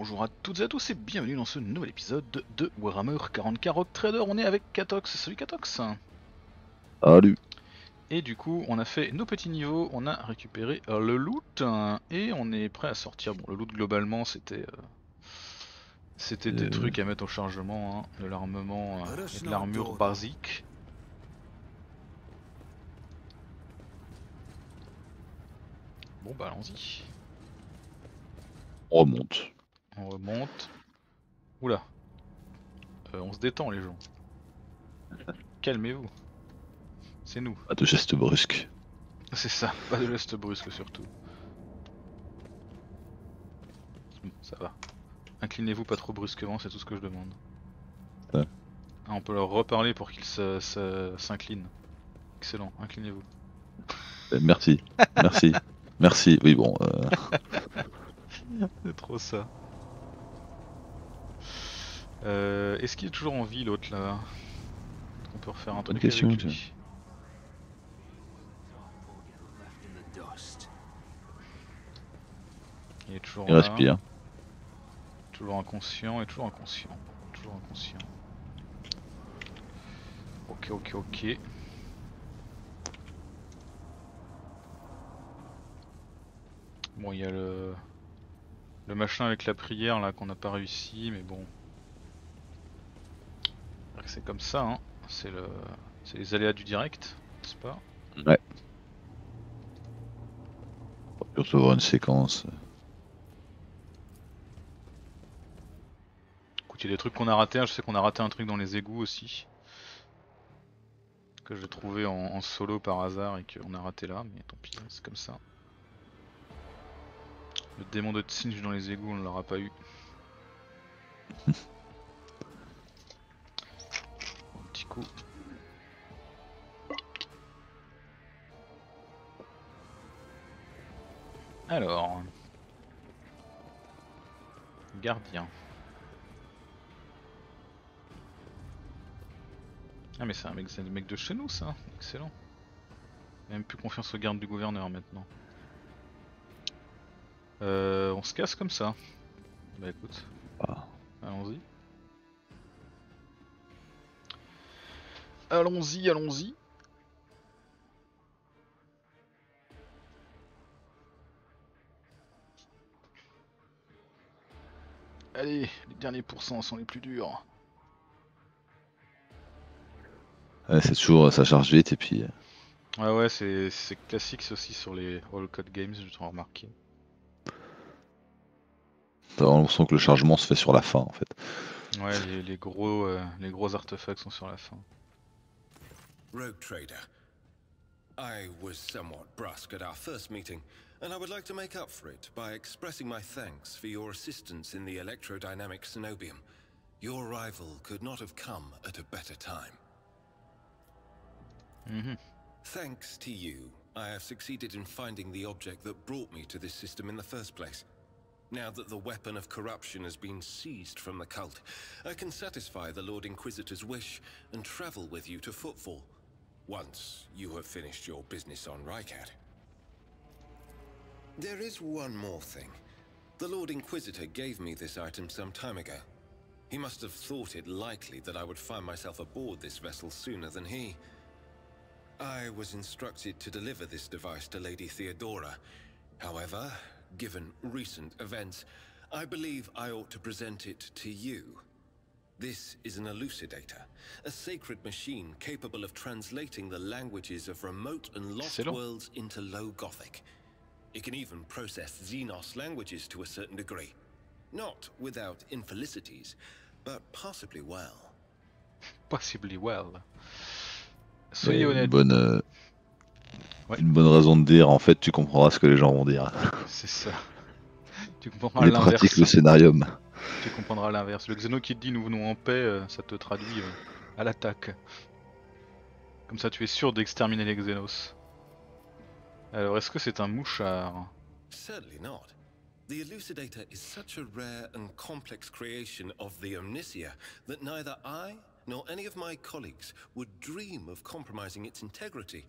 bonjour à toutes et à tous et bienvenue dans ce nouvel épisode de Warhammer 40k Rock Trader. On est avec Katox. Salut Katox Salut Et du coup, on a fait nos petits niveaux, on a récupéré euh, le loot hein, et on est prêt à sortir. Bon, le loot globalement, c'était euh, c'était des Euh. trucs à mettre au chargement, hein, de l'armement euh, et de l'armure basique. Bon bah allons-y. On remonte. On remonte. Oula. Euh, on se détend les gens. Calmez-vous. C'est nous. Pas de gestes brusques. C'est ça. Pas de geste brusque surtout. Bon, ça va. Inclinez-vous pas trop brusquement, c'est tout ce que je demande. Ouais. Ah, on peut leur reparler pour qu'ils s'inclinent. Excellent, inclinez-vous. Euh, Merci. Merci. Merci. Oui, bon. euh, C'est trop ça. Euh, Est-ce qu'il est toujours en vie l'autre là On peut refaire un Bonne truc question, avec lui. Il est toujours il là, respire. toujours inconscient et toujours inconscient. Toujours inconscient. Ok, ok, ok. Bon, il y a le... le machin avec la prière là qu'on n'a pas réussi, mais bon. C'est comme ça, hein. C'est le... c'est les aléas du direct, n'est-ce pas? On peut recevoir une séquence. Écoute, il y a des trucs qu'on a ratés. hein. Je sais qu'on a raté un truc dans les égouts aussi. Que j'ai trouvé en, en solo par hasard et qu'on a raté là, mais tant pis, c'est comme ça. Le démon de Tsinch dans les égouts, on ne l'aura pas eu. coup. Alors. Gardien. Ah mais c'est un mec, c'est un mec de chez nous ça, excellent. Même plus confiance aux gardes du gouverneur maintenant. Euh, on se casse comme ça. Bah écoute, Ah. allons-y. Allons-y, allons-y. Allez, les derniers pourcents sont les plus durs. Ouais, c'est toujours, ça charge vite et puis. euh, Ouais ouais c'est c'est classique ça aussi sur les All Code Games, je t'en remarqué. T'as vraiment l'impression que le chargement se fait sur la fin en fait. Ouais les, les gros euh, les gros artefacts sont sur la fin. Rogue Trader. I was somewhat brusque at our first meeting, and I would like to make up for it by expressing my thanks for your assistance in the electrodynamic Cenobium. Your arrival could not have come at a better time. Mhm. Thanks to you, I have succeeded in finding the object that brought me to this system in the first place. Now that the weapon of corruption has been seized from the cult, I can satisfy the Lord Inquisitor's wish and travel with you to Footfall, once you have finished your business on Rycat. There is one more thing. The Lord Inquisitor gave me this item some time ago. He must have thought it likely that I would find myself aboard this vessel sooner than he. I was instructed to deliver this device to Lady Theodora. However, given recent events, I believe I ought to present it to you. This is an elucidator, a sacred machine capable of translating the languages of remote and lost Excellent. worlds into Low Gothic. It can even process Xenos languages to a certain degree. Not without infelicities, but possibly well. Possibly well. Soyez une honnête, bonne, euh, Ouais. une bonne raison de dire. En fait, tu comprendras ce que les gens vont dire. c'est ça. Tu comprendras Les l'inverse. pratiques le scénarium. Tu comprendras l'inverse. Le Xeno qui te dit nous venons en paix, euh, ça te traduit euh, à l'attaque. Comme ça tu es sûr d'exterminer les Xenos. Alors est-ce que c'est un mouchard? Certainly not. The Elucidator is such a rare and complex creation of the Omnisia that neither I nor any of my colleagues would dream of compromising its integrity.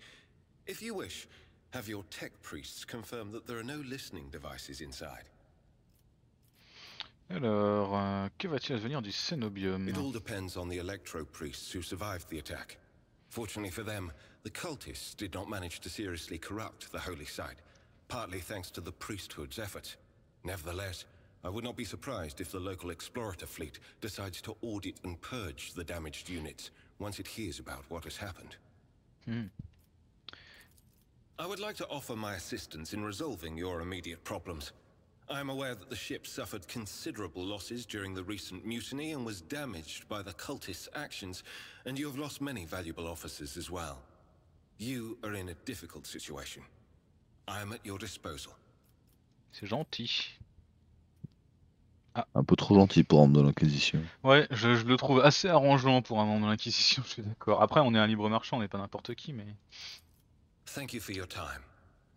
If you wish, have your tech priests confirm that there are no listening devices inside. Alors, euh, que va-t-il advenir du Cénobium It all depends on the Electro priests who survived the attack. Fortunately for them, the cultists did not manage to seriously corrupt the holy site, partly thanks to the priesthood's efforts. Nevertheless, I would not be surprised if the local explorator fleet decides to audit and purge the damaged units once it hears about what has happened. Hmm. I would like to offer my assistance in resolving your immediate problems. I am aware that the ship suffered considerable losses during the recent mutiny and was damaged by the cultists' actions, and you have lost many valuable officers as well. You are in a difficult situation. I am at your disposal. C'est gentil. Un peu trop gentil pour un homme de l'Inquisition. Ouais, je, je le trouve assez arrangeant pour un membre de l'Inquisition, je suis d'accord. Après, on est un libre marchand, on n'est pas n'importe qui, mais. Thank you for your time.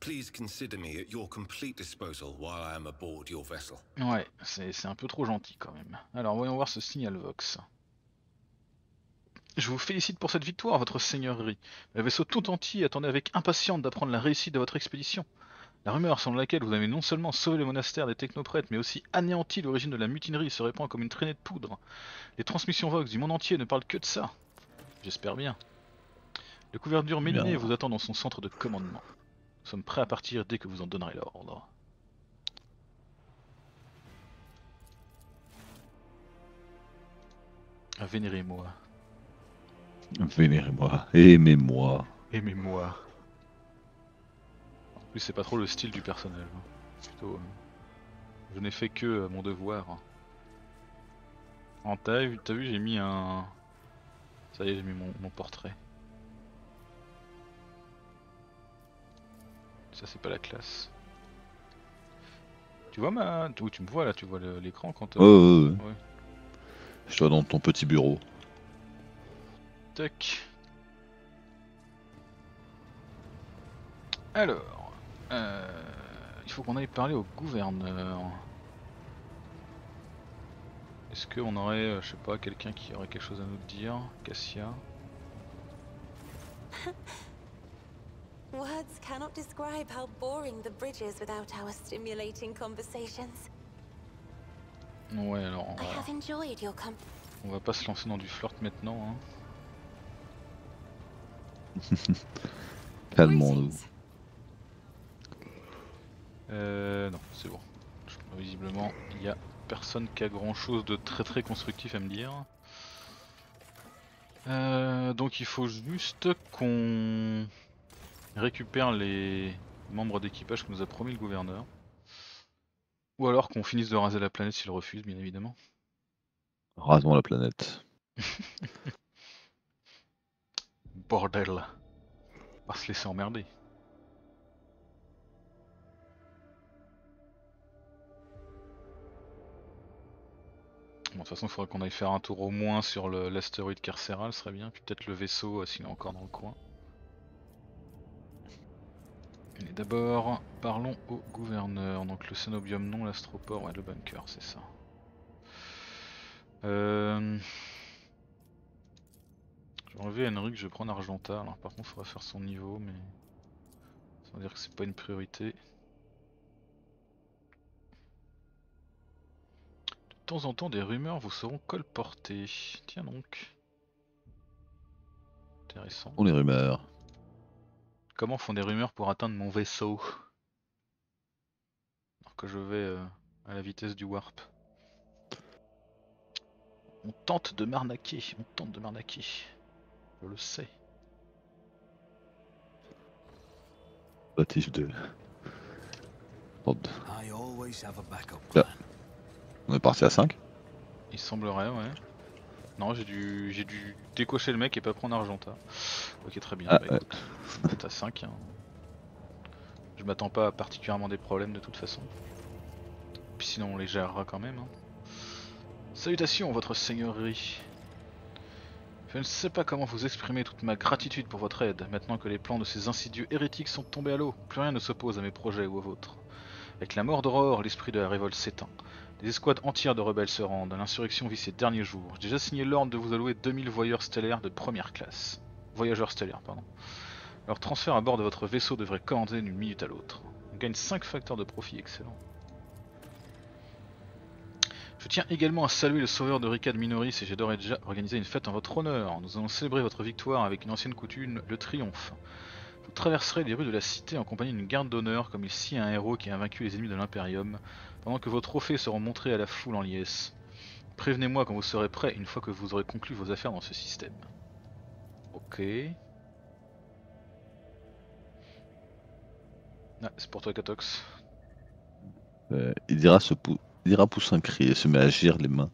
Please consider me at your complete disposal while I am aboard your vessel. Ouais, c'est c'est un peu trop gentil quand même. Alors, voyons voir ce signal Vox. Je vous félicite pour cette victoire, votre seigneurie. Le vaisseau tout entier attendait avec impatience d'apprendre la réussite de votre expédition. La rumeur selon laquelle vous avez non seulement sauvé le monastère des technoprêtres, mais aussi anéanti l'origine de la mutinerie se répand comme une traînée de poudre. Les transmissions Vox du monde entier ne parlent que de ça. J'espère bien. Le gouverneur Méliné vous attend dans son centre de commandement. Nous sommes prêts à partir dès que vous en donnerez l'ordre. Vénérez-moi. Vénérez-moi, aimez-moi. Aimez-moi. En plus, c'est pas trop le style du personnage. hein. Plutôt. euh, je n'ai fait que euh, mon devoir. En vu, t'as vu, j'ai mis un. Ça y est, j'ai mis mon, mon portrait. Ça, c'est pas la classe. Tu vois ma. Oui, tu me vois là, tu vois le- l'écran quand. euh, Ouais, ouais, ouais. Ouais. Je suis dans ton petit bureau. Tac. Alors, euh, il faut qu'on aille parler au gouverneur. Est-ce qu'on aurait, euh, je sais pas, quelqu'un qui aurait quelque chose à nous dire? Cassia? Words cannot describe how boring the bridge is without our stimulating conversations. Ouais, alors on I va, have enjoyed your company. on va pas se lancer dans du flirt maintenant. Hein. Calmons-nous. Euh, non, c'est bon. Visiblement, il y a personne qui a grand chose de très très constructif à me dire. Euh, donc il faut juste qu'on récupère les membres d'équipage que nous a promis le gouverneur. Ou alors qu'on finisse de raser la planète s'il refuse, bien évidemment. Rasons la planète. Bordel. On va se laisser emmerder. Bon, de toute façon, il faudrait qu'on aille faire un tour au moins sur l'astéroïde carcéral, ce serait bien. Puis peut-être le vaisseau euh, s'il est encore dans le coin. D'abord, parlons au gouverneur. Donc le Cénobium non, l'astroport, ouais, le bunker, c'est ça. Euh... Je vais enlever Henrik, je vais prendre Argenta. Alors par contre, il faudra faire son niveau, mais ça veut dire que c'est pas une priorité. De temps en temps, des rumeurs vous seront colportées. Tiens donc. Intéressant. On les rumeurs? Comment font des rumeurs pour atteindre mon vaisseau Alors que je vais euh, à la vitesse du warp. On tente de m'arnaquer, on tente de m'arnaquer. Je le sais. Baptiste de. Merde. I always have a backup Yeah. plan. On est parti à 5 Il semblerait, ouais. Non, j'ai dû, j'ai dû décocher le mec et pas prendre Argenta. Ok, très bien. Ah, bah ouais. écoute, t'as 5. Je m'attends pas à particulièrement des problèmes de toute façon. Puis sinon, on les gérera quand même. hein. Salutations, votre seigneurie. Je ne sais pas comment vous exprimer toute ma gratitude pour votre aide, maintenant que les plans de ces insidieux hérétiques sont tombés à l'eau. Plus rien ne s'oppose à mes projets ou aux vôtres. Avec la mort d'Aurore, l'esprit de la révolte s'éteint. Des escouades entières de rebelles se rendent, l'insurrection vit ses derniers jours. J'ai déjà signé l'ordre de vous allouer 2000 voyeurs stellaires de première classe. Voyageurs stellaires, pardon. Leur transfert à bord de votre vaisseau devrait commander d'une minute à l'autre. On gagne 5 facteurs de profit, excellent. Je tiens également à saluer le sauveur de Rika de Minoris et j'ai d'ores et déjà organisé une fête en votre honneur. Nous allons célébrer votre victoire avec une ancienne coutume, le triomphe. Vous traverserez les rues de la cité en compagnie d'une garde d'honneur comme a un héros qui a vaincu les ennemis de l'Imperium, pendant que vos trophées seront montrés à la foule en liesse. Prévenez-moi quand vous serez prêt une fois que vous aurez conclu vos affaires dans ce système. Ok. Ah, c'est pour toi Katox. Euh, il dira se pou... il dira pousse un cri et se met à agir les mains,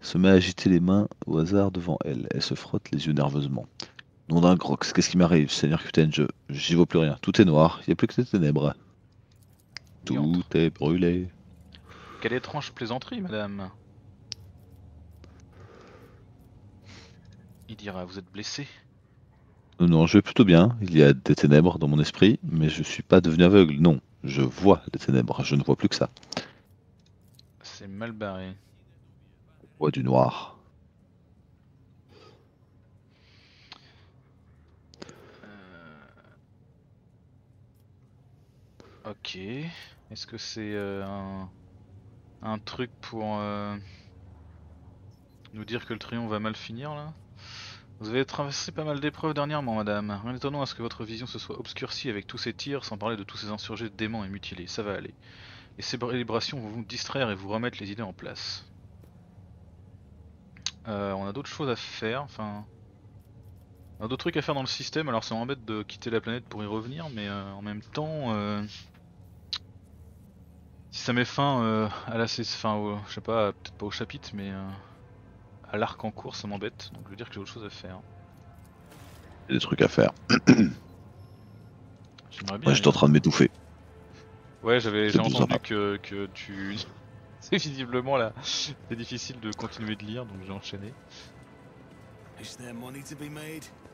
se met à agiter les mains au hasard devant elle. Elle se frotte les yeux nerveusement. Nom d'un grox, qu'est-ce qui m'arrive, Seigneur Kuten Je j'y vois plus rien. Tout est noir. Il n'y a plus que des ténèbres. Tout est brûlé. Quelle étrange plaisanterie, madame. Il dira, vous êtes blessé Non, non, je vais plutôt bien. Il y a des ténèbres dans mon esprit, mais je suis pas devenu aveugle. Non, je vois les ténèbres. Je ne vois plus que ça. C'est mal barré. Vois du noir. Ok. Est-ce que c'est euh, un, un truc pour euh, nous dire que le triomphe va mal finir là? Vous avez traversé pas mal d'épreuves dernièrement, madame. Rien d'étonnant à ce que votre vision se soit obscurcie avec tous ces tirs, sans parler de tous ces insurgés déments et mutilés. Ça va aller. Et ces célébrations vont vous distraire et vous remettre les idées en place. Euh, on a d'autres choses à faire, enfin... On a d'autres trucs à faire dans le système, alors ça m'embête de quitter la planète pour y revenir, mais euh, en même temps... euh, si ça met fin euh, à la enfin, au- je sais pas, peut-être pas au chapitre, mais à l'arc en cours, ça m'embête. Donc je veux dire que j'ai autre chose à faire. Il y a des trucs à faire. J'aimerais bien. Moi, j'étais en train de m'étouffer. Ouais, j'avais, j'ai entendu que, que tu. C'est visiblement là, c'est difficile de continuer de lire, donc j'ai enchaîné.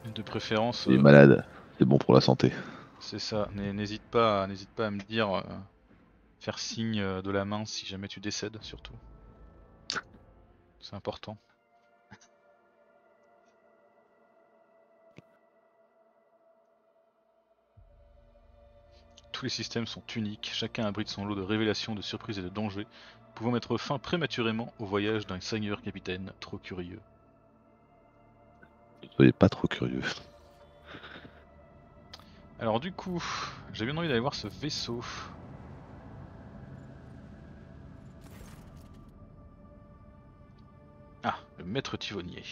De préférence, Il est euh, malade. C'est bon pour la santé. c'est ça. N'hé- N'hésite pas, n'hésite pas à me dire, euh, faire signe euh, de la main si jamais tu décèdes, surtout. C'est important. Tous les systèmes sont uniques, chacun abrite son lot de révélations, de surprises et de dangers, pouvant mettre fin prématurément au voyage d'un seigneur capitaine trop curieux. Soyez pas trop curieux. Alors du coup, j'ai bien envie d'aller voir ce vaisseau. Ah, le maître Tivonier.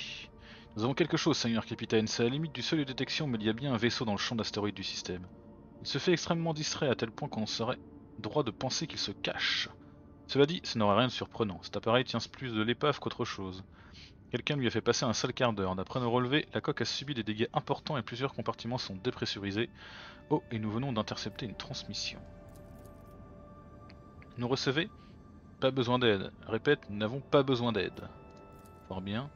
Nous avons quelque chose, seigneur capitaine. C'est à la limite du seuil de détection, mais il y a bien un vaisseau dans le champ d'astéroïdes du système. Il se fait extrêmement distrait à tel point qu'on serait droit de penser qu'il se cache. Cela dit, ce n'aurait rien de surprenant. Cet appareil tient plus de l'épave qu'autre chose. Quelqu'un lui a fait passer un sale quart d'heure. D'après nos relevés, la coque a subi des dégâts importants et plusieurs compartiments sont dépressurisés. Oh, et nous venons d'intercepter une transmission. Nous recevez Pas besoin d'aide. Répète, nous n'avons pas besoin d'aide. Fort bien.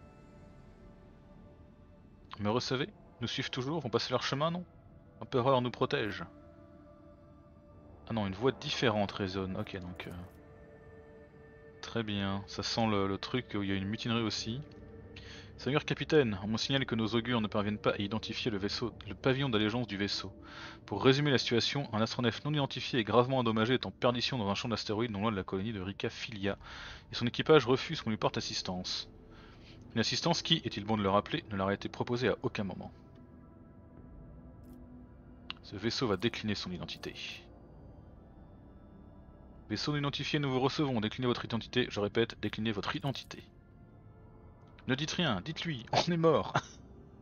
Me recevez? Nous suivent toujours? Vont passer leur chemin, non? L'empereur nous protège. Ah non, une voix différente résonne. Ok, donc... euh, Très bien. Ça sent le, truc où il y a une mutinerie aussi. Seigneur capitaine, on me signale que nos augures ne parviennent pas à identifier le vaisseau, le pavillon d'allégeance du vaisseau. Pour résumer la situation, un astronef non identifié et gravement endommagé est en perdition dans un champ d'astéroïdes non loin de la colonie de Rika Filia, et son équipage refuse qu'on lui porte assistance. Une assistance qui, est-il bon de le rappeler, ne leur a été proposée à aucun moment. Ce vaisseau va décliner son identité. Vaisseau non identifié, nous vous recevons. Déclinez votre identité. Je répète, déclinez votre identité. Ne dites rien, dites-lui, on est mort.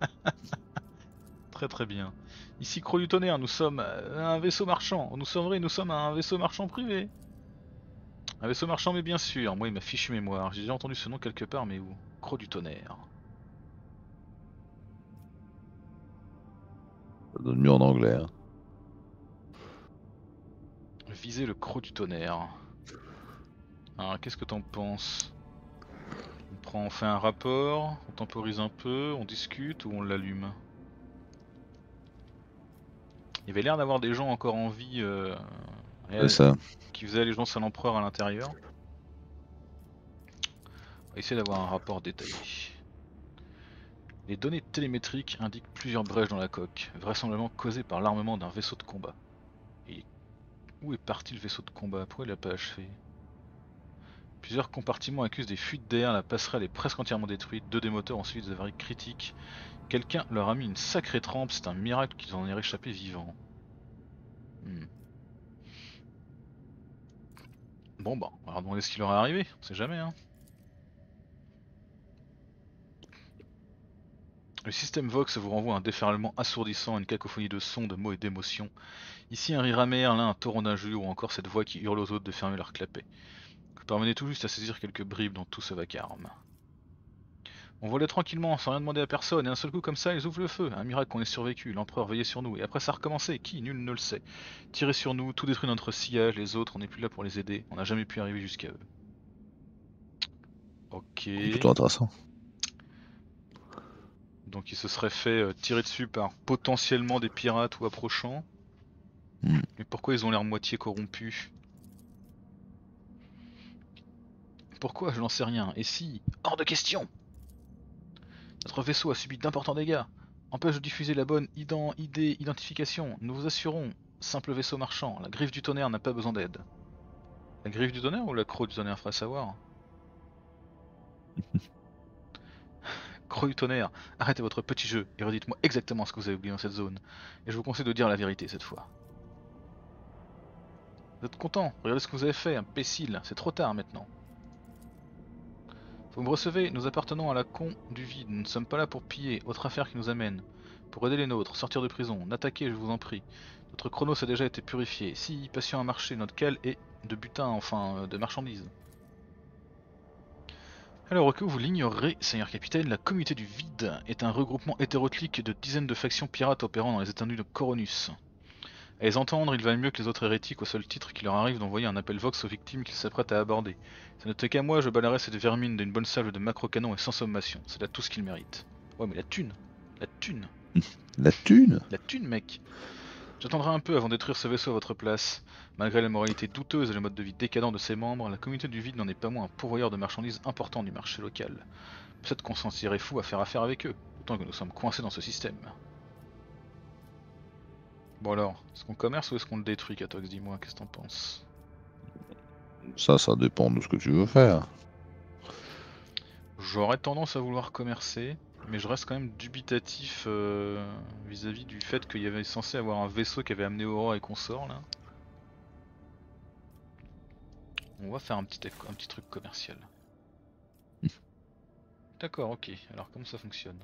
très très bien. Ici Croix du Tonnerre, nous sommes un vaisseau marchand. Nous sommes vrai, nous sommes un vaisseau marchand privé. Un vaisseau marchand, mais bien sûr. Moi, il m'a fichu mémoire. J'ai déjà entendu ce nom quelque part, mais où? Croix du Tonnerre. Ça donne mieux en anglais. hein. Viser le croc du tonnerre. Alors, qu'est-ce que t'en penses? On prend, on fait un rapport, on temporise un peu, on discute ou on l'allume? Il y avait l'air d'avoir des gens encore en vie euh, ça. qui faisaient allégeance à l'empereur à l'intérieur. On va essayer d'avoir un rapport détaillé. Les données télémétriques indiquent plusieurs brèches dans la coque, vraisemblablement causées par l'armement d'un vaisseau de combat. Et où est parti le vaisseau de combat? Pourquoi il l'a pas achevé? Plusieurs compartiments accusent des fuites d'air, la passerelle est presque entièrement détruite, deux des moteurs ont subi des avaries critiques. Quelqu'un leur a mis une sacrée trempe, c'est un miracle qu'ils en aient réchappé vivants. Hmm. Bon bah, on va leur demander ce qui leur est arrivé, on sait jamais hein. Le système Vox vous renvoie un déferlement assourdissant, une cacophonie de sons, de mots et d'émotions. Ici un rire amer, là un torrent d'injures ou encore cette voix qui hurle aux autres de fermer leur clapet. Vous parvenez tout juste à saisir quelques bribes dans tout ce vacarme. On volait tranquillement, sans rien demander à personne, et un seul coup comme ça, ils ouvrent le feu. Un miracle qu'on ait survécu, l'empereur veillait sur nous, et après ça a recommencé, qui? Nul ne le sait. Tirer sur nous, tout détruit notre sillage, les autres, on n'est plus là pour les aider, on n'a jamais pu arriver jusqu'à eux. Ok. Plutôt intéressant. Donc il se serait fait euh, tirer dessus par potentiellement des pirates ou approchants. Hmm. Mais pourquoi ils ont l'air moitié corrompus? Pourquoi? Je n'en sais rien. Et si? Hors de question Notre vaisseau a subi d'importants dégâts. Empêche de diffuser la bonne ident idée identification. Nous vous assurons, simple vaisseau marchand, la griffe du tonnerre n'a pas besoin d'aide. La griffe du tonnerre ou la croix du tonnerre? Fera savoir Du tonnerre, arrêtez votre petit jeu et redites-moi exactement ce que vous avez oublié dans cette zone. Et je vous conseille de dire la vérité cette fois. Vous êtes content Regardez ce que vous avez fait, imbécile. C'est trop tard maintenant. Vous me recevez, nous appartenons à la con du vide. Nous ne sommes pas là pour piller, autre affaire qui nous amène. Pour aider les nôtres, sortir de prison, n'attaquez, je vous en prie. Notre chronos a déjà été purifié. Si, passion à marcher, notre cale est de butin, enfin, euh, de marchandises. Alors, au cas où vous l'ignorerez, Seigneur Capitaine, la communauté du vide est un regroupement hétéroclite de dizaines de factions pirates opérant dans les étendues de Coronus. À les entendre, il va mieux que les autres hérétiques au seul titre qu'il leur arrive d'envoyer un appel vox aux victimes qu'ils s'apprêtent à aborder. Ça n'était qu'à moi, je balayerais cette vermine d'une bonne salve de macro-canon et sans sommation. C'est là tout ce qu'ils méritent. Ouais, mais la thune La thune La thune? La thune, mec J'attendrai un peu avant de détruire ce vaisseau à votre place. Malgré la moralité douteuse et le mode de vie décadent de ses membres, la communauté du vide n'en est pas moins un pourvoyeur de marchandises important du marché local. Peut-être qu'on s'en fou à faire affaire avec eux, autant que nous sommes coincés dans ce système. Bon alors, est-ce qu'on commerce ou est-ce qu'on le détruit, Katox? Dis-moi, qu'est-ce que t'en penses? Ça, ça dépend de ce que tu veux faire. J'aurais tendance à vouloir commercer, mais je reste quand même dubitatif euh, vis-à-vis du fait qu'il y avait censé avoir un vaisseau qui avait amené Aurora et consort là. On va faire un petit, un petit truc commercial. D'accord, ok. Alors comment ça fonctionne?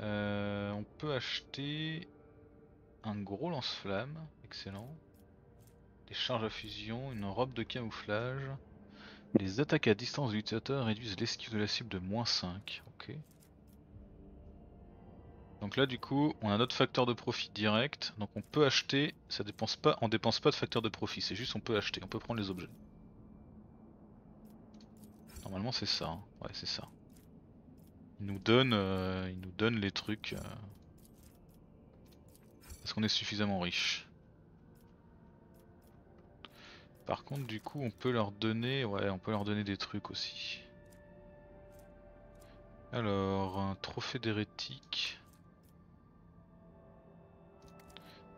Euh, On peut acheter un gros lance-flamme, excellent. Des charges à fusion, une robe de camouflage. Les attaques à distance de l'utilisateur réduisent l'esquive de la cible de moins 5. Ok. Donc là du coup on a notre facteur de profit direct, donc on peut acheter, ça dépense pas, on dépense pas de facteur de profit, c'est juste on peut acheter, on peut prendre les objets. Normalement c'est ça, hein. ouais c'est ça. Il nous donne, euh, il nous donne les trucs euh, parce qu'on est suffisamment riche. Par contre du coup on peut leur donner, on peut leur donner des trucs aussi. Alors, un trophée d'hérétique.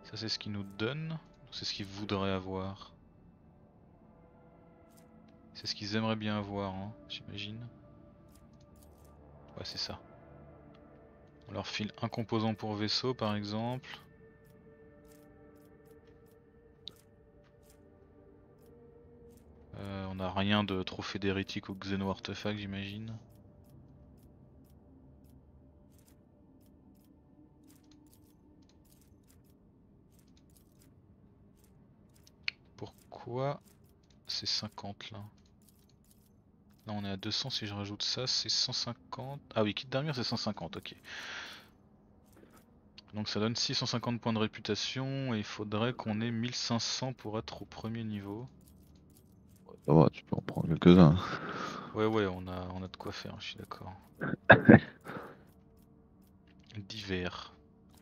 Ça c'est ce qu'ils nous donnent, c'est ce qu'ils voudraient avoir. C'est ce qu'ils aimeraient bien avoir, hein, j'imagine. Ouais c'est ça. On leur file un composant pour vaisseau par exemple. Euh, on n'a rien de trophée d'hérétique ou xéno artefact j'imagine. Pourquoi c'est 50 là? Là on est à 200 si je rajoute ça c'est 150. Ah oui kit d'armure c'est 150 ok. Donc ça donne 650 points de réputation et il faudrait qu'on ait 1500 pour être au premier niveau. Ça va, tu peux en prendre quelques-uns. Ouais ouais on a, on a de quoi faire, je suis d'accord. divers.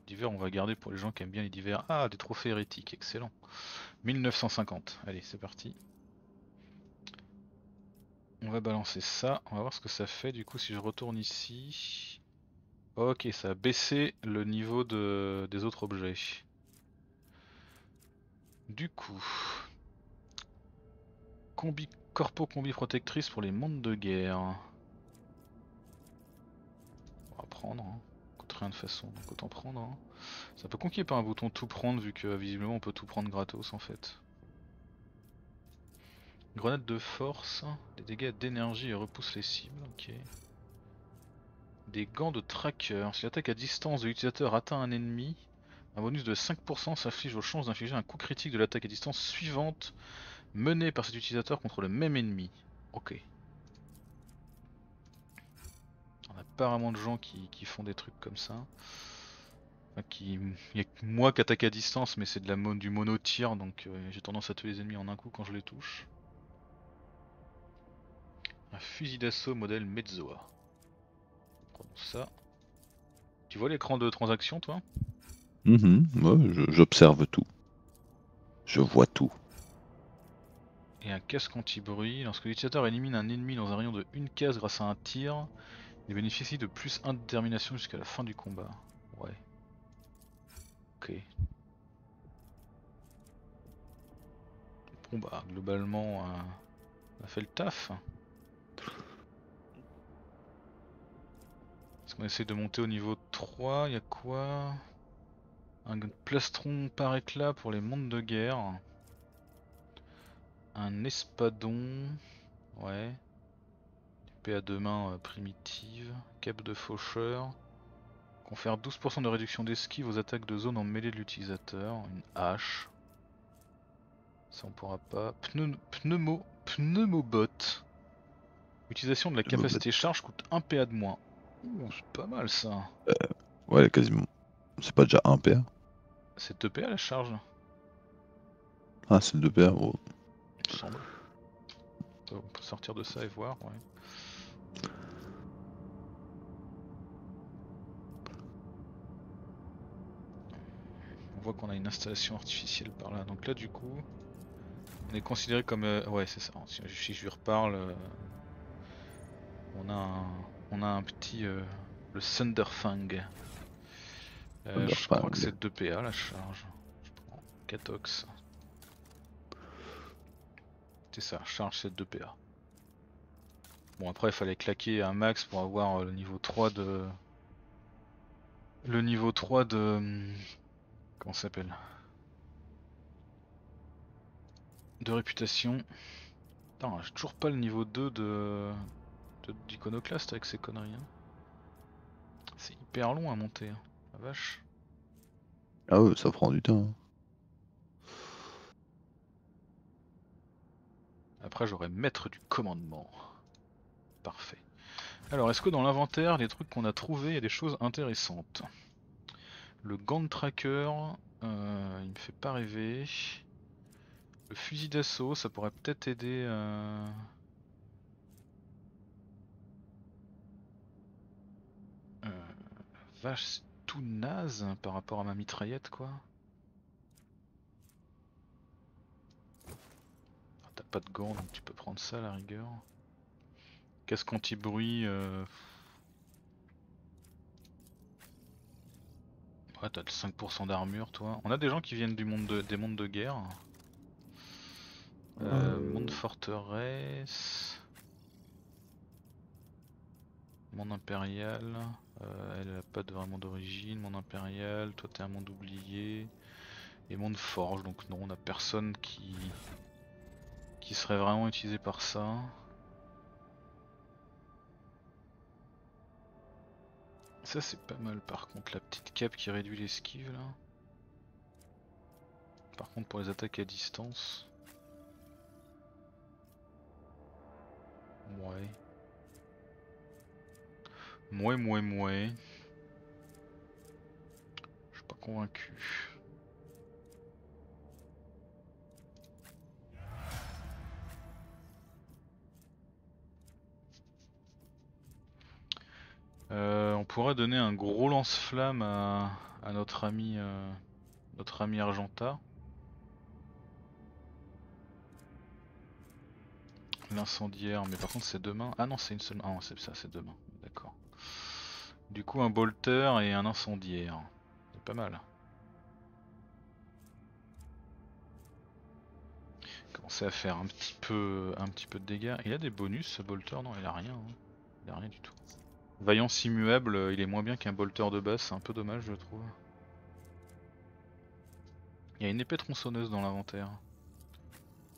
Divers on va garder pour les gens qui aiment bien les divers. Ah des trophées hérétiques, excellent. 1950, allez c'est parti. On va balancer ça, on va voir ce que ça fait du coup si je retourne ici. Ok ça a baissé le niveau de... des autres objets. Du coup... Combi corpo combi protectrice pour les mondes de guerre. On va prendre, hein. coûte rien de façon, donc autant prendre. Hein. C'est un peu un bouton tout prendre vu que visiblement on peut tout prendre gratos en fait. Grenade de force, des dégâts d'énergie et repousse les cibles, ok. Des gants de tracker, si l'attaque à distance de l'utilisateur atteint un ennemi, un bonus de 5% s'affiche aux chances d'infliger un coup critique de l'attaque à distance suivante menée par cet utilisateur contre le même ennemi. Ok. On a vraiment de gens qui, font des trucs comme ça. Qui... Il y a que moi qui attaque à distance, mais c'est de du mono-tir, donc euh, j'ai tendance à tuer les ennemis en un coup quand je les touche. Un fusil d'assaut modèle Mezzoa. Prenons ça. Tu vois l'écran de transaction, toi? Mhm, ouais, j'observe tout. Je vois tout. Et un casque anti-bruit. Lorsque l'utilisateur élimine un ennemi dans un rayon de une case grâce à un tir, il bénéficie de plus 1 de détermination jusqu'à la fin du combat. Ouais. Ok. Bon bah globalement euh, on a fait le taf. Est-ce qu'on essaie de monter au niveau 3 Il y a quoi? Un plastron par éclat pour les mondes de guerre. Un espadon. Ouais. Épée à deux mains euh, primitive. Cape de faucheur. Confère 12% de réduction d'esquive aux attaques de zone en mêlée de l'utilisateur. Une hache. Ça on pourra pas. Pneu- pneumo. Pneumobot. Utilisation de la Pneumobot. capacité charge coûte 1 PA de moins. Ouh, c'est pas mal ça. Ouais, quasiment. C'est pas déjà 1 PA C'est 2 PA la charge, Ah, c'est 2 PA. Me semble. On peut sortir de ça et voir, ouais. On voit qu'on a une installation artificielle par là. Donc là, du coup, on est considéré comme. euh, ouais, c'est ça. Si, si je lui reparle, euh, on a un, on a un petit euh, le Thunderfang. Euh, je crois que c'est 2 PA la charge. Je prends Catox. C'est ça, charge c'est 2 PA. Bon après il fallait claquer un max pour avoir euh, le niveau 3 de. Le niveau 3 de. Comment ça s'appelle? De réputation. Putain, j'ai toujours pas le niveau 2 de. de- d'Iconoclast avec ces conneries. hein. C'est hyper long à monter. hein. La vache. Ah ouais, ça prend du temps. hein. Après j'aurais maître du commandement. Parfait. Alors est-ce que dans l'inventaire, les trucs qu'on a trouvés, il y a des choses intéressantes? Le gant de tracker, euh, il me fait pas rêver. Le fusil d'assaut, ça pourrait peut-être aider. euh, euh, Vache, tout naze par rapport à ma mitraillette quoi. Ah, T'as pas de gants donc tu peux prendre ça à la rigueur. Casque anti-bruit. Euh... Ouais, t'as le 5% d'armure toi. On a des gens qui viennent du monde de- des mondes de guerre. Euh, Euh. Monde forteresse. Monde impérial. Euh, elle a pas de, vraiment d'origine. Monde impérial. Toi t'es un monde oublié. Et monde forge. Donc non, on a personne qui qui serait vraiment utilisé par ça. Ça c'est pas mal par contre, la petite cape qui réduit l'esquive là. Par contre pour les attaques à distance. Ouais. Mouais mouais mouais. Je suis pas convaincu. Euh, on pourrait donner un gros lance-flamme à, notre ami euh, notre ami Argenta. L'incendiaire, mais par contre c'est demain. Ah non c'est une seule. Ah c'est ça, c'est demain. D'accord. Du coup un bolter et un incendiaire. C'est pas mal. Commencer à faire un petit peu un petit peu de dégâts. Il a des bonus ce bolter? Non, il a rien. hein. Il a rien du tout. Vaillance immuable, euh, il est moins bien qu'un bolter de base, c'est un peu dommage je trouve. Il y a une épée tronçonneuse dans l'inventaire.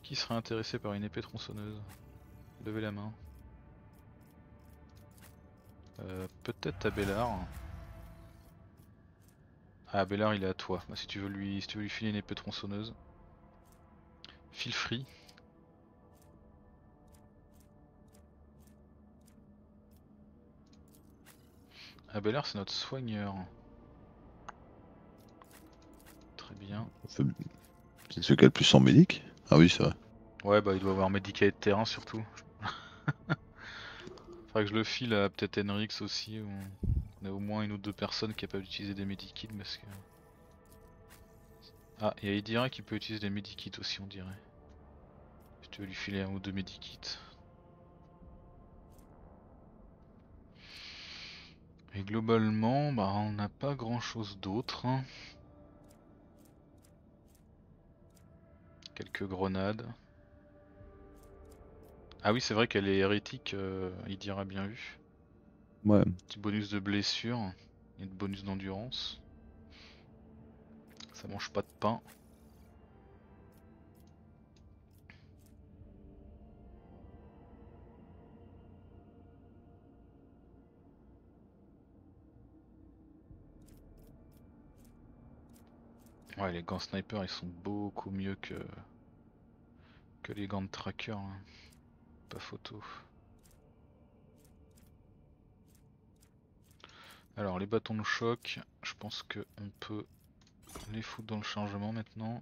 Qui serait intéressé par une épée tronçonneuse? Levez la main. Euh, Peut-être Abélard. Ah Abélard il est à toi. Bah, si tu veux lui si tu veux lui filer une épée tronçonneuse. Feel free. Abélard c'est notre soigneur. Très bien. C'est celui qui a le plus en médic? Ah oui, c'est vrai. Ouais bah il doit avoir médicaé de terrain surtout. Faudrait que je le file à peut-être Henrix aussi, où on a au moins une ou deux personnes capables d'utiliser des medikits parce que... Ah, il y a Idira qui peut utiliser des medikits aussi on dirait. Si tu veux lui filer un ou deux medikits. Et globalement, bah on n'a pas grand chose d'autre. hein. Quelques grenades. Ah oui, c'est vrai qu'elle est hérétique, euh, il dira bien vu. Ouais. Petit bonus de blessure et de bonus d'endurance. Ça mange pas de pain. Ouais, les gants sniper ils sont beaucoup mieux que les gants de tracker. hein. Pas photo. Alors les bâtons de choc, je pense que on peut les foutre dans le chargement maintenant.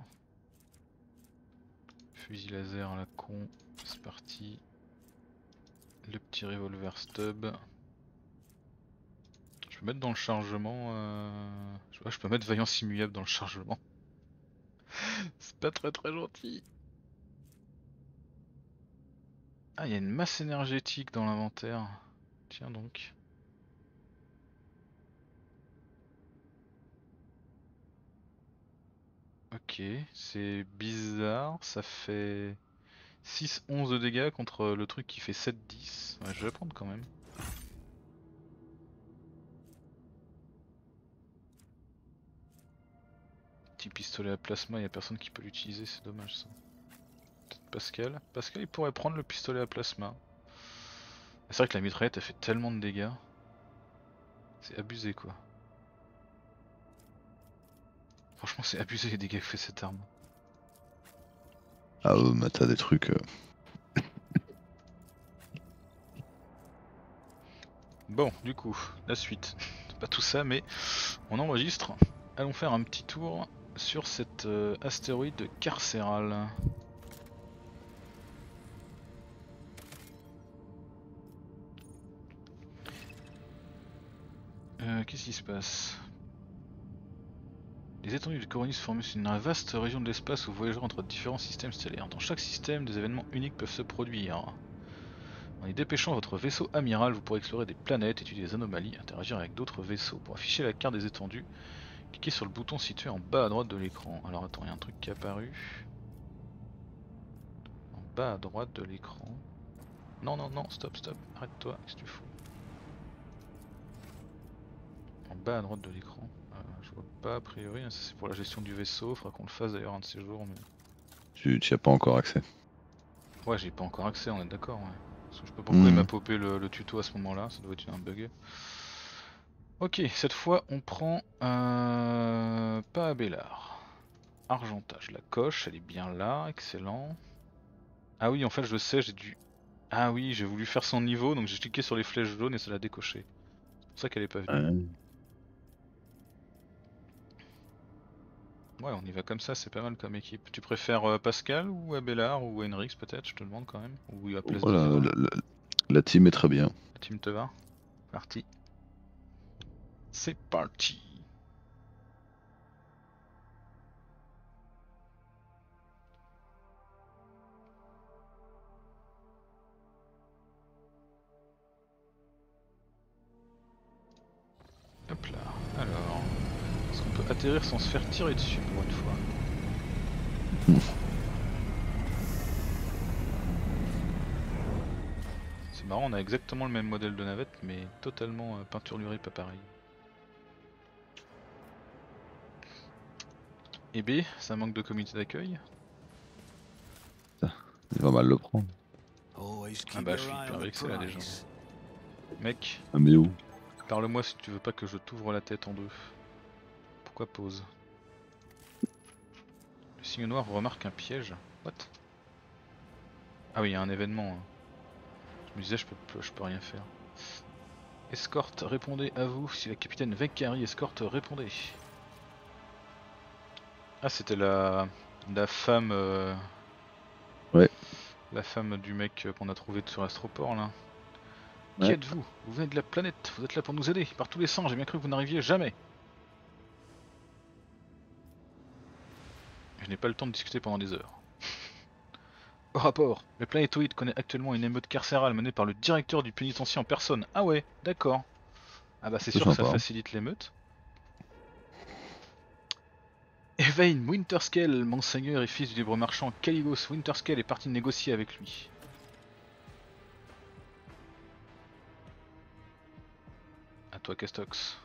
Fusil laser à la con, c'est parti. Le petit revolver stub. Je peux mettre dans le chargement. Euh... Je, peux mettre vaillance immuable dans le chargement. c'est pas très très gentil. Ah, il y a une masse énergétique dans l'inventaire. Tiens donc. Ok, c'est bizarre, ça fait 6-11 de dégâts contre le truc qui fait 7-10. Ouais, je vais prendre quand même. Petit pistolet à plasma, y a personne qui peut l'utiliser, c'est dommage ça. Peut-être Pascal. Pascal il pourrait prendre le pistolet à plasma. C'est vrai que la mitraillette elle fait tellement de dégâts. C'est abusé quoi. Franchement c'est abusé les dégâts que fait cette arme. Ah ouais, mais t'as des trucs. euh, Bon, du coup, la suite. C'est pas tout ça, mais on enregistre. Allons faire un petit tour sur cet euh, astéroïde carcéral. Euh, Qu'est-ce qui se passe? Les étendues de Coronis forment une vaste région de l'espace où voyageurs entre différents systèmes stellaires. Dans chaque système, des événements uniques peuvent se produire. En y dépêchant votre vaisseau amiral, vous pourrez explorer des planètes, étudier des anomalies, interagir avec d'autres vaisseaux. Pour afficher la carte des étendues, cliquez sur le bouton situé en bas à droite de l'écran. Alors attends, il y a un truc qui est apparu. En bas à droite de l'écran. Non, non, non, stop, stop, arrête-toi, qu'est-ce que tu fous? En bas à droite de l'écran. Euh, je vois pas a priori, hein, ça c'est pour la gestion du vaisseau, faudra qu'on le fasse d'ailleurs un de ces jours. Mais... Tu n'y as pas encore accès. Ouais, j'ai pas encore accès, on est d'accord, ouais. Parce que je sais pas pourquoi il m'a popé le, le tuto à ce moment-là, ça doit être un bug. Ok, cette fois on prend euh, pas Abélard. Argentage, la coche, elle est bien là, excellent. Ah oui, en fait je sais, j'ai dû... Ah oui, j'ai voulu faire son niveau, donc j'ai cliqué sur les flèches jaunes et ça l'a décoché. C'est pour ça qu'elle est pas venue. Ouais, on y va comme ça, c'est pas mal comme équipe. Tu préfères euh, Pascal ou Abélard ou Henrix peut-être, je te demande quand même Ou à Voilà, la, la- la team est très bien. La team te va Parti. C'est parti. Hop là, alors... Est-ce qu'on peut atterrir sans se faire tirer dessus pour une fois? C'est marrant, on a exactement le même modèle de navette, mais totalement euh, peinture peinturluré, pas pareil. Et B, ça manque de comité d'accueil Il va mal le prendre. Ah bah, je suis hyper vexé, là, déjà. prize. Mec, Ah, mais où? parle-moi si tu veux pas que je t'ouvre la tête en deux. Pourquoi pause? Le signe noir remarque un piège What? Ah oui, il y a un événement. hein. Je me disais, je peux, je peux rien faire. Escorte, répondez à vous. Si la capitaine Vekari escorte, répondez. Ah, c'était la, la femme. euh, Ouais. La femme du mec qu'on a trouvé sur l'astroport là. Qui êtes-vous? Vous venez de la planète, vous êtes là pour nous aider. Par tous les sens, j'ai bien cru que vous n'arriviez jamais. Je n'ai pas le temps de discuter pendant des heures. Au rapport, le planétoïde connaît actuellement une émeute carcérale menée par le directeur du pénitencier en personne. Ah ouais, d'accord. Ah bah c'est sûr que ça sympa. facilite l'émeute. Evain Winterscale, monseigneur et fils du libre marchand Caligos Winterscale est parti négocier avec lui. À toi Castox.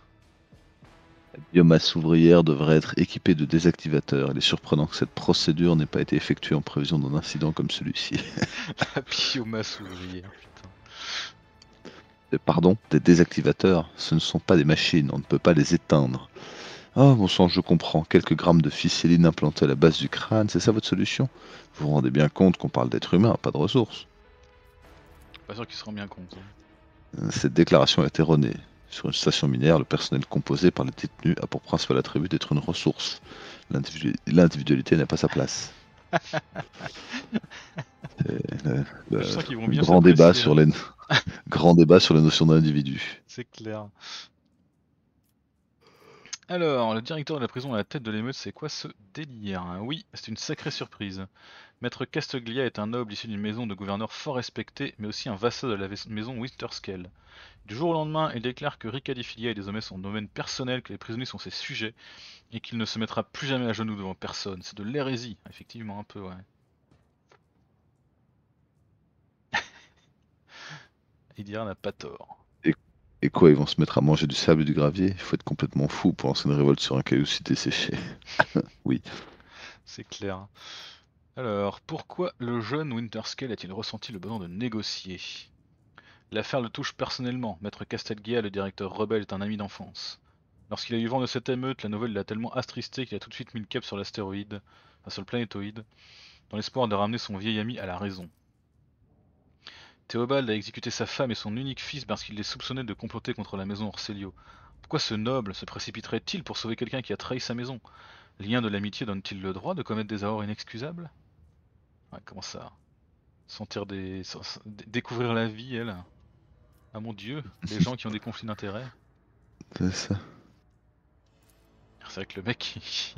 La biomasse ouvrière devrait être équipée de désactivateurs. Il est surprenant que cette procédure n'ait pas été effectuée en prévision d'un incident comme celui-ci. La biomasse ouvrière, putain. Euh, Pardon, des désactivateurs, ce ne sont pas des machines, on ne peut pas les éteindre. Oh, bon sang, je comprends. Quelques grammes de ficéline implantés à la base du crâne, c'est ça votre solution? Vous vous rendez bien compte qu'on parle d'être humain, pas de ressources. Pas sûr qu'il se rend bien compte. hein. Euh, Cette déclaration est erronée. Sur une station minière, le personnel composé par les détenus a pour principal attribut d'être une ressource. L'individu- L'individualité n'a pas sa place. C'est le- Je le- sens qu'ils vont le bien grand débat sur hein. les grand débat sur la notion d'individu. C'est clair. Alors, le directeur de la prison à la tête de l'émeute, c'est quoi ce délire hein? Oui, c'est une sacrée surprise. Maître Castaglia est un noble issu d'une maison de gouverneur fort respectée, mais aussi un vassal de la maison Winterscale. Du jour au lendemain, il déclare que Ricadifilia est désormais son domaine personnel, que les prisonniers sont ses sujets, et qu'il ne se mettra plus jamais à genoux devant personne. C'est de l'hérésie, effectivement, un peu, ouais. Idira n'a pas tort. Et quoi, ils vont se mettre à manger du sable et du gravier? Il faut être complètement fou pour lancer une révolte sur un caillou si desséché. C'est clair. Alors, pourquoi le jeune Winterscale a-t-il ressenti le besoin de négocier? L'affaire le touche personnellement. Maître Castelguia, le directeur rebelle, est un ami d'enfance. Lorsqu'il a eu vent de cette émeute, la nouvelle l'a tellement attristé qu'il a tout de suite mis le cap sur l'astéroïde, enfin sur le planétoïde, dans l'espoir de ramener son vieil ami à la raison. Théobald a exécuté sa femme et son unique fils parce qu'il les soupçonnait de comploter contre la maison Orselio. Pourquoi ce noble se précipiterait-il pour sauver quelqu'un qui a trahi sa maison? Lien de l'amitié donne-t-il le droit de commettre des erreurs inexcusables? Ouais, comment ça? Sentir des... découvrir la vie, elle? Ah mon dieu, les gens qui ont des conflits d'intérêts. C'est ça. C'est vrai que le mec qui...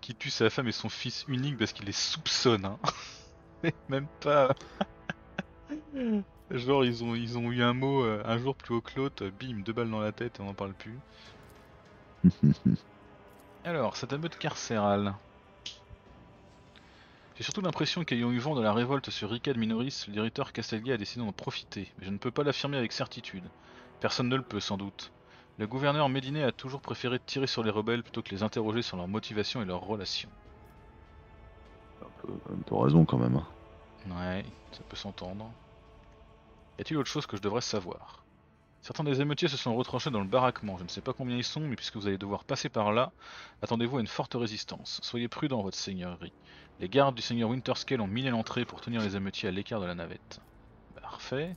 qui tue sa femme et son fils unique parce qu'il les soupçonne, hein. Même pas... Genre ils ont, ils ont eu un mot euh, un jour plus haut que l'autre, bim, deux balles dans la tête et on n'en parle plus. Alors, cette émeute carcérale. J'ai surtout l'impression qu'ayant eu vent de la révolte sur Ricad Minoris, le directeur Castelgia a décidé d'en profiter, mais je ne peux pas l'affirmer avec certitude. Personne ne le peut sans doute. Le gouverneur Médinet a toujours préféré tirer sur les rebelles plutôt que les interroger sur leur motivation et leurs relations. Euh, T'as raison quand même. hein. Ouais, ça peut s'entendre. Y a-t-il autre chose que je devrais savoir? Certains des émeutiers se sont retranchés dans le baraquement. Je ne sais pas combien ils sont, mais puisque vous allez devoir passer par là, attendez-vous à une forte résistance. Soyez prudents, votre seigneurie. Les gardes du seigneur Winterscale ont miné l'entrée pour tenir les émeutiers à l'écart de la navette. Parfait.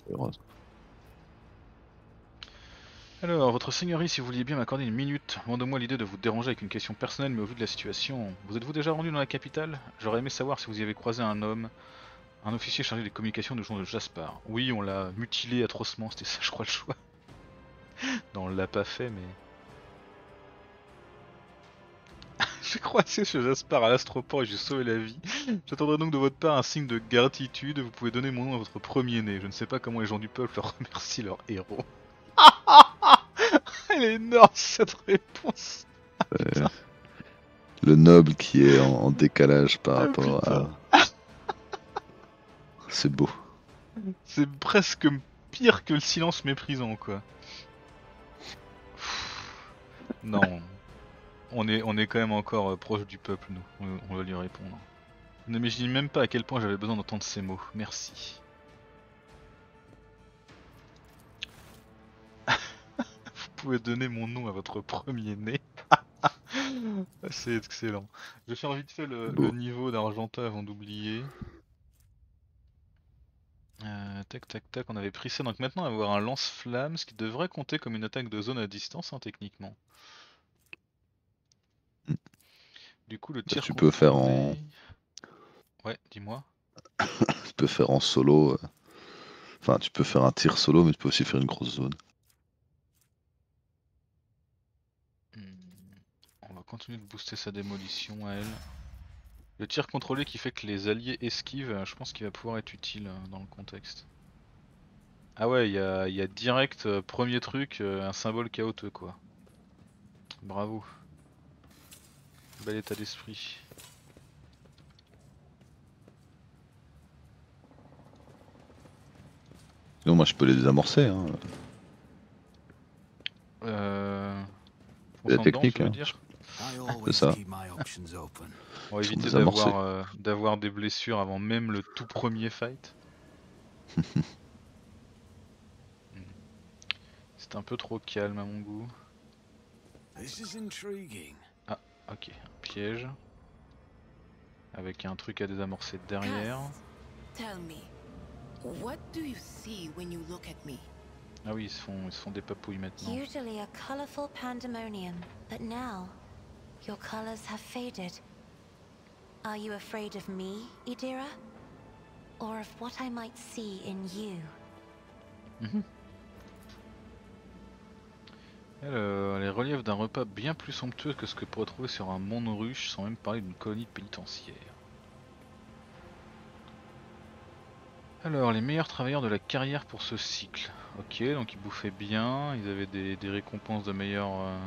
Alors, votre seigneurie, si vous vouliez bien m'accorder une minute, loin de moi l'idée de vous déranger avec une question personnelle, mais au vu de la situation, vous êtes-vous déjà rendu dans la capitale? J'aurais aimé savoir si vous y avez croisé un homme, un officier chargé des communications de Jean de Jaspar. Oui, on l'a mutilé atrocement, c'était ça, je crois, le choix. non, on l'a pas fait, mais. J'ai croisé ce Jaspar à l'astroport et j'ai sauvé la vie. J'attendrai donc de votre part un signe de gratitude. Vous pouvez donner mon nom à votre premier-né. Je ne sais pas comment les gens du peuple remercient leur héros. Elle est énorme cette réponse. Le noble qui est en, en décalage par Ah, rapport putain. à. C'est beau. C'est presque pire que le silence méprisant, quoi. Non. On est, on est quand même encore euh, proche du peuple, nous. On, on va lui répondre. Vous n'imaginez même pas à quel point j'avais besoin d'entendre ces mots. Merci. Vous pouvez donner mon nom à votre premier-né. C'est excellent. Je vais faire vite fait le niveau d'Argenta avant d'oublier. Euh, tac tac tac, on avait pris ça. Donc maintenant on va avoir un lance-flamme, ce qui devrait compter comme une attaque de zone à distance hein, techniquement. Du coup le tir tu peux faire en- Ouais, dis-moi. Tu peux faire en solo. euh, Enfin, tu peux faire un tir solo, mais tu peux aussi faire une grosse zone. Hmm, On va continuer de booster sa démolition à elle. Le tir contrôlé qui fait que les alliés esquivent, euh, je pense qu'il va pouvoir être utile euh, dans le contexte. Ah ouais, il y a, il y a direct, euh, premier truc, euh, un symbole chaotique quoi. Bravo. Bel état d'esprit. Sinon, moi, je peux les désamorcer. Hein. Euh... La dedans, technique, hein. dire? I always ça. keep my options open. On va éviter d'avoir euh, d'avoir des blessures avant même le tout premier fight. C'est un peu trop calme à mon goût. Intriguing. Ok, un piège. Avec un truc à désamorcer derrière. Ah oui, ils se font, ils se font des papouilles maintenant. Your colors have faded. Are you afraid of me, Idira? Or of what I might see in you? Alors, les reliefs d'un repas bien plus somptueux que ce que pourrait trouver sur un monde ruche, sans même parler d'une colonie pénitentiaire. Alors, les meilleurs travailleurs de la carrière pour ce cycle. Ok, donc ils bouffaient bien, ils avaient des, des récompenses de meilleurs, euh,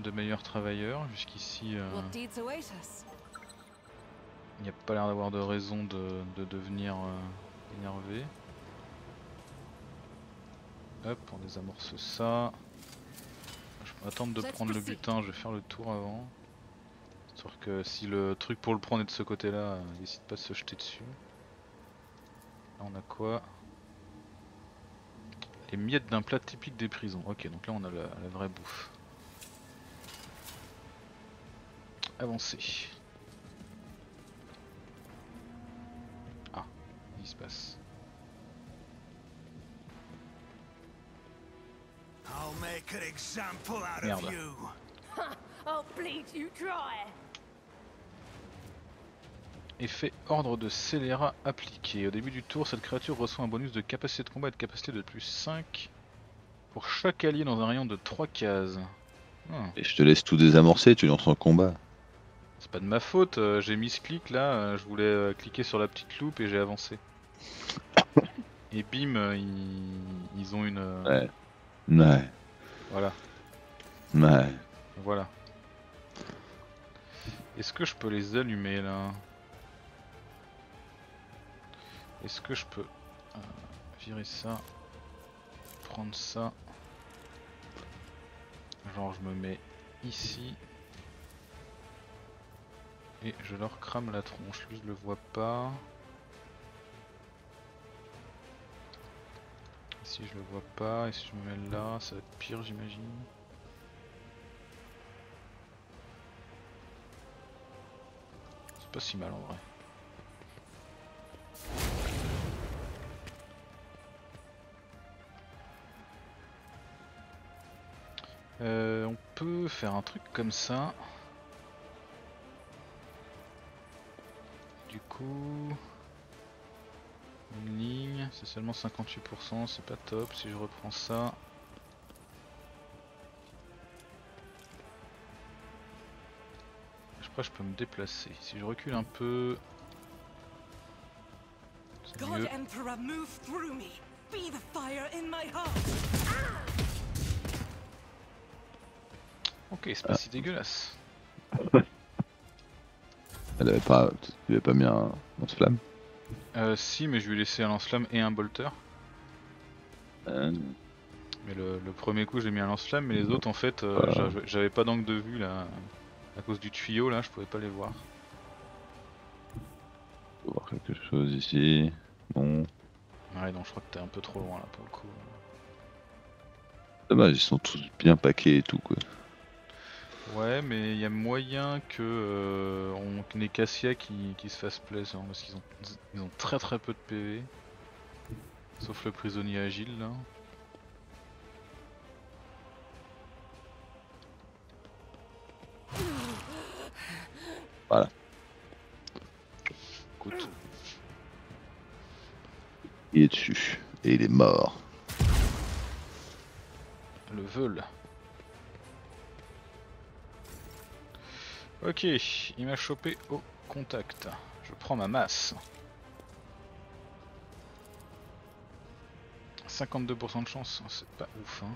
de meilleurs travailleurs. Jusqu'ici, euh, il n'y a pas l'air d'avoir de raison de, de devenir euh, énervé. Hop, on désamorce ça. Je vais attendre de prendre le butin, je vais faire le tour avant. Sauf que si le truc pour le prendre est de ce côté là, euh, n'hésite pas de se jeter dessus. Là on a quoi? Les miettes d'un plat typique des prisons. Ok, donc là on a la, la vraie bouffe. Avancer. Ah, il se passe. I'll make an example out Merde. of you. I'll bleed you dry. Effet ordre de scélérat appliqué. Au début du tour, cette créature reçoit un bonus de capacité de combat et de capacité de plus 5 pour chaque allié dans un rayon de 3 cases. Hmm, Et je te laisse tout désamorcer, tu lances en combat. C'est pas de ma faute, euh, j'ai mis ce clic là, euh, je voulais euh, cliquer sur la petite loupe et j'ai avancé. Et bim, euh, ils, ils ont une... euh, Ouais. Ouais, Voilà, ouais. voilà. Est-ce que je peux les allumer là? Est-ce que je peux euh, virer ça Prendre ça? Genre je me mets ici et je leur crame la tronche. Lui je le vois pas. Ici je le vois pas et si je me mets là ça va être pire j'imagine. C'est pas si mal en vrai. Euh, on peut faire un truc comme ça. Coup, une ligne, c'est seulement 58%, c'est pas top. Si je reprends ça, je crois que je peux me déplacer. Si je recule un peu, c'est God mieux. Emperor, move through me. Be the fire in my heart. Ok, c'est pas si dégueulasse. Elle avait pas, tu avais pas mis un lance-flamme Euh, si, mais je lui ai laissé un lance-flamme et un bolter. Euh, Mais le, le premier coup j'ai mis un lance-flamme, mais les autres en fait euh, Ah. j'avais- pas d'angle de vue là. À cause du tuyau là, je pouvais pas les voir. faut voir quelque chose ici. Non. Ouais, donc je crois que t'es un peu trop loin là pour le coup. Dommage, ils sont tous bien paqués et tout quoi. Ouais, mais il y a moyen que euh, on ait Cassia qui, qui se fasse plaisir hein, parce qu'ils ont, ils ont très très peu de PV. Sauf le prisonnier agile là. Écoute, Il est dessus. Et il est mort. le veule. Ok, il m'a chopé au contact. Je prends ma masse. 52% de chance, c'est pas ouf hein.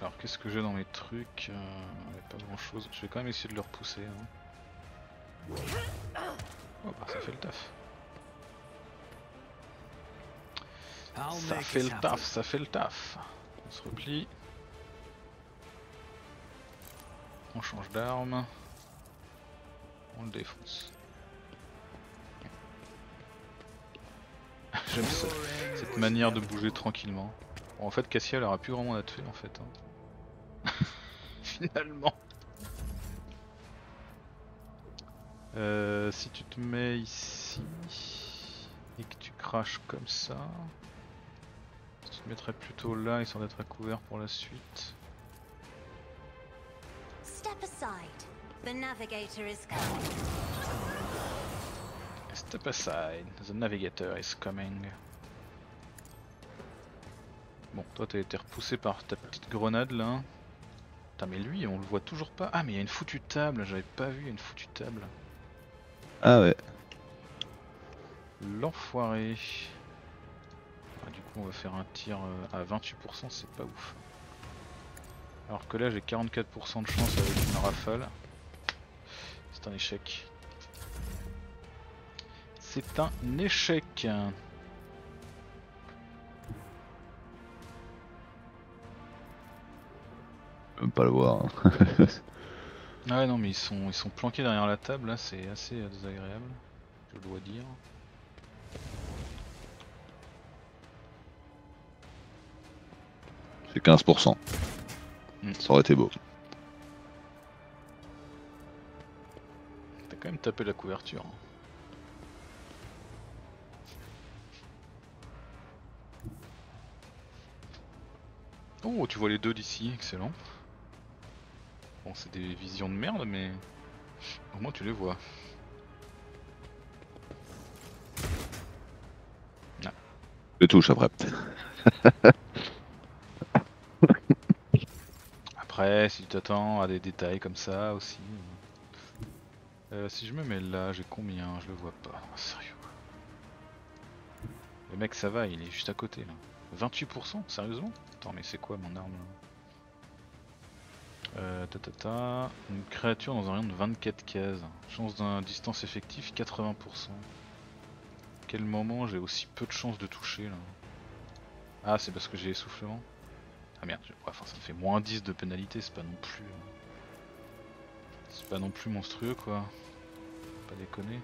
Alors qu'est-ce que j'ai dans mes trucs euh, Pas grand chose. Je vais quand même essayer de le repousser. hein. Oh bah ça fait le taf. Ça fait it le taf, ça fait le taf. On se replie. On change d'arme. On le défonce. J'aime ça, cette manière de bouger tranquillement. Bon, en fait, Cassia elle aura plus vraiment à tuer en fait. hein. Finalement. Euh, si tu te mets ici et que tu craches comme ça, mettrais plutôt là histoire d'être à couvert pour la suite. Step aside. The navigator is coming. Step aside, the navigator is coming. Bon, toi t'as été repoussé par ta petite grenade là. Putain, mais lui on le voit toujours pas. Ah, mais il y a une foutue table, j'avais pas vu, il y a une foutue table. Ah ouais. L'enfoiré. On va faire un tir euh, à 28%, c'est pas ouf. Alors que là, j'ai 44% de chance avec une rafale. C'est un échec. C'est un échec. Je peux même pas le voir. hein. Ah ouais, non, mais ils sont, ils sont planqués derrière la table, là, c'est assez euh, désagréable. Je dois dire. C'est 15%. Hmm. Ça aurait été beau. T'as quand même tapé la couverture. hein. Oh, tu vois les deux d'ici, excellent. Bon, c'est des visions de merde, mais au moins tu les vois. Je touche après. Après, si tu t'attends à des détails comme ça aussi. Euh, si je me mets là, j'ai combien? Je le vois pas. Sérieux. Le mec, ça va, il est juste à côté là. 28% Sérieusement? Attends, mais c'est quoi mon arme là? Euh. Une créature dans un rayon de 24 cases. Chance d'un distance effective 80%. Quel moment j'ai aussi peu de chances de toucher là Ah, c'est parce que j'ai essoufflement? Ah merde, enfin, ça fait moins 10 de pénalité, c'est pas non plus. euh, C'est pas non plus monstrueux quoi. Pas déconner.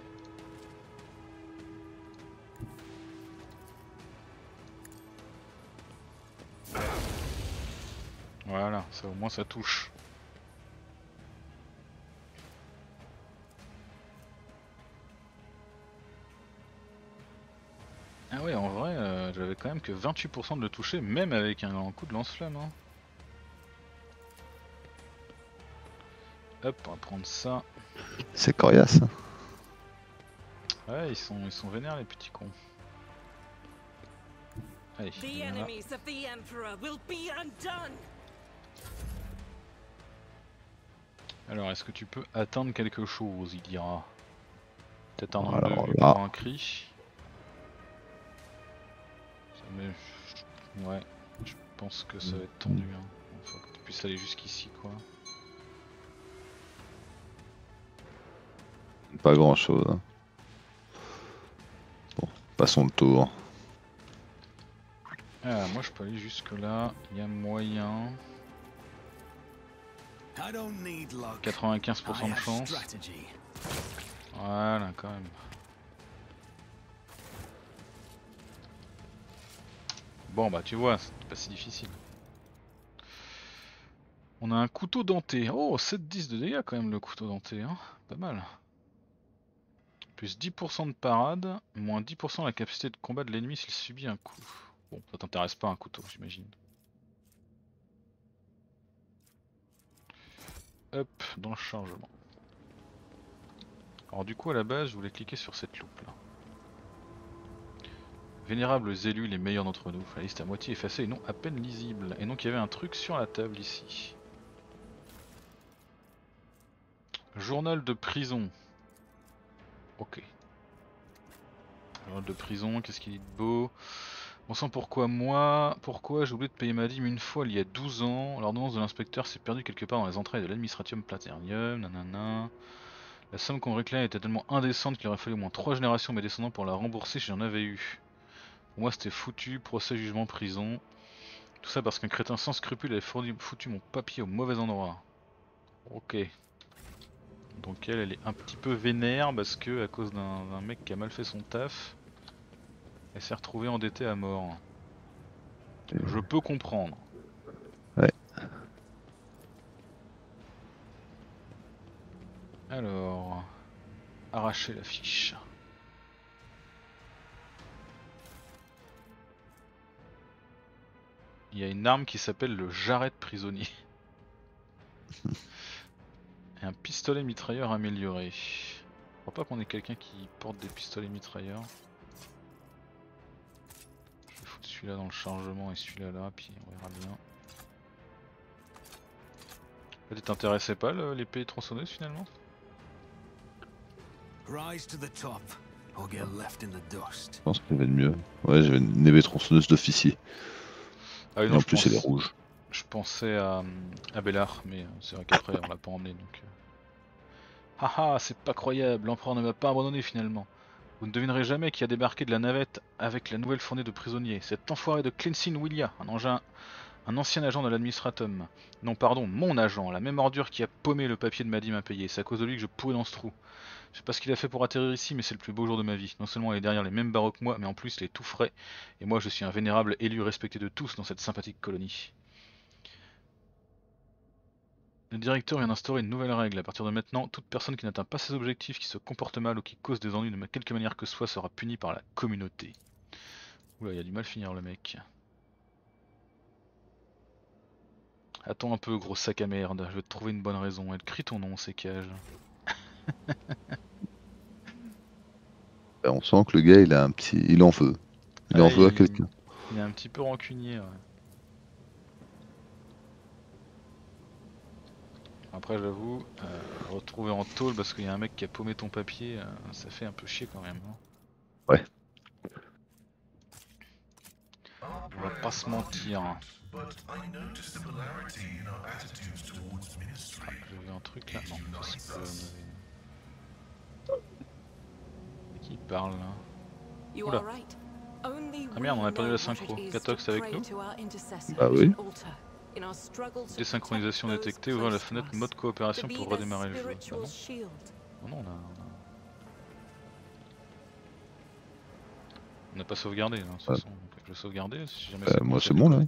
Voilà, ça au moins ça touche. J'avais quand même que 28% de le toucher, même avec un grand coup de lance-flamme. hein. Hop, on va prendre ça. C'est coriace. Ouais, ils sont, ils sont vénères les petits cons. Allez! Alors, est-ce que tu peux atteindre quelque chose, il dira Peut-être un Alors là. un cri Me- Ouais, je pense que ça va être tendu. Hein. Faut que tu puisses aller jusqu'ici, quoi. Pas grand chose. Passons le tour. Ah, moi je peux aller jusque là, il y a moyen. I don't need luck. 95% I de chance. Voilà, quand même. Bon bah tu vois, c'est pas si difficile. On a un couteau denté. Oh, 7-10 de dégâts quand même le couteau denté, hein. Pas mal. Plus 10% de parade, moins 10% la capacité de combat de l'ennemi s'il subit un coup. Bon, ça t'intéresse pas un couteau, j'imagine. Hop, dans le chargement. Alors du coup à la base je voulais cliquer sur cette loupe là. Vénérables élus, les meilleurs d'entre nous. La liste à moitié effacée et non à peine lisible. Et donc il y avait un truc sur la table ici. Journal de prison. Ok. Journal de prison, qu'est-ce qu'il dit de beau? Bon sang pourquoi moi? Pourquoi j'ai oublié de payer ma dîme une fois il y a 12 ans? L'ordonnance de l'inspecteur s'est perdue quelque part dans les entrailles de l'administratium platernium, nanana. La somme qu'on réclame était tellement indécente qu'il aurait fallu au moins 3 générations mes descendants pour la rembourser si j'en avais eu. Pour moi c'était foutu, procès, jugement, prison. Tout ça parce qu'un crétin sans scrupule avait fourni- foutu mon papier au mauvais endroit. Ok. Donc elle, elle est un petit peu vénère parce que à cause d'un d'un mec qui a mal fait son taf, elle s'est retrouvée endettée à mort. Je peux comprendre. Ouais. Alors, arracher la fiche. Il y a une arme qui s'appelle le jarret de prisonnier. Et un pistolet mitrailleur amélioré. Je crois pas qu'on ait quelqu'un qui porte des pistolets mitrailleurs. Je vais foutre celui-là dans le chargement et celui-là là, puis on verra bien. Tu t'intéressais pas l'épée tronçonneuse finalement? Rise to the top, or get left in the dust. Je pense qu'il y avait de mieux. Ouais, j'avais une épée tronçonneuse d'officier. Ah oui, non, en plus, pense- elle est rouge. Je pensais à, à Bellard, mais c'est vrai qu'après on l'a pas emmené donc. euh. Haha, c'est pas croyable, l'empereur ne m'a pas abandonné finalement. Vous ne devinerez jamais qui a débarqué de la navette avec la nouvelle fournée de prisonniers. Cet enfoiré de Cleansing Willia, un engin. Un ancien agent de l'administratum. Non, pardon, mon agent, la même ordure qui a paumé le papier de ma dîme impayé. C'est à cause de lui que je pourrais dans ce trou. Je sais pas ce qu'il a fait pour atterrir ici, mais c'est le plus beau jour de ma vie. Non seulement il est derrière les mêmes barreaux que moi, mais en plus il est tout frais. Et moi je suis un vénérable élu respecté de tous dans cette sympathique colonie. Le directeur vient d'instaurer une nouvelle règle. À partir de maintenant, toute personne qui n'atteint pas ses objectifs, qui se comporte mal ou qui cause des ennuis de quelque manière que ce soit sera punie par la communauté. Oula, il a du mal finir le mec. Attends un peu, gros sac à merde, je vais te trouver une bonne raison. Elle crie ton nom, ces cages. On sent que le gars, il a un petit. Il en veut. Il en Ah, veut à quelqu'un. Il est un petit peu rancunier, ouais. Après, j'avoue, euh, retrouver en tôle parce qu'il y a un mec qui a paumé ton papier, euh, ça fait un peu chier quand même. hein. Ouais. On va pas se mentir. hein. Ah, un truc là. Non, pas- on avait- C'est qui il parle là You Oula. Ah merde, on a perdu la synchro. to avec nous Bah oui. Désynchronisation détectée, ouvrir la fenêtre mode coopération pour redémarrer le jeu. Ah spiritual non shield. Non, on a, on a- On n'a pas sauvegardé, hein, de toute Ouais. façon. Donc, je vais sauvegarder si jamais Euh, c'est moi, c'est bon là.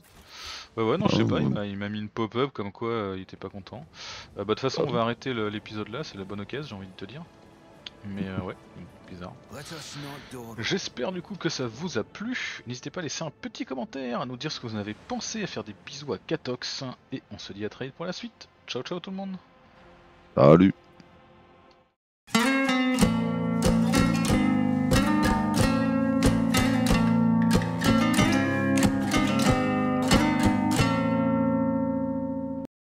Ouais, ouais, non, je sais Ah, pas, il ouais. m'a- il m'a mis une pop-up comme quoi euh, il était pas content. Euh, bah, de toute façon, on va arrêter l'épisode là, c'est la bonne occasion, j'ai envie de te dire. Mais euh, ouais, bizarre. J'espère du coup que ça vous a plu. N'hésitez pas à laisser un petit commentaire, à nous dire ce que vous en avez pensé, à faire des bisous à Catox. Et on se dit à très vite pour la suite. Ciao, ciao tout le monde. Salut.